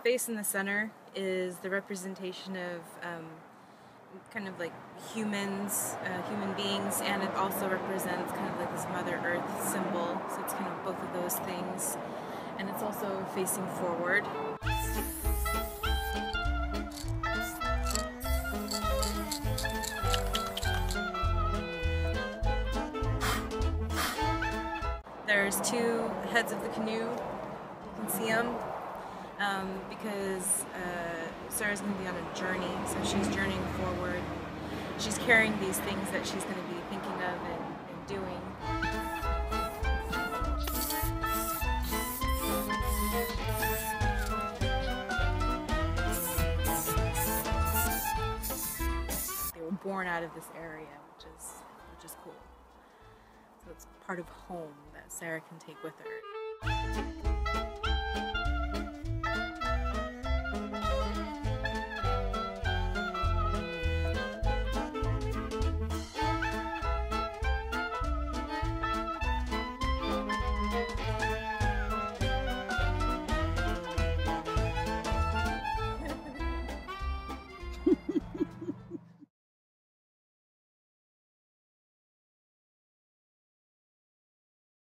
space in the center is the representation of um, kind of like humans, uh, human beings, and it also represents kind of like this Mother Earth symbol. So it's kind of both of those things. And it's also facing forward. There's two heads of the canoe. You can see them um, because uh, Sarah's going to be on a journey, so she's journeying forward. She's carrying these things that she's going to be thinking of and, and doing. They were born out of this area, which is which is cool. So it's part of home that Sarah can take with her.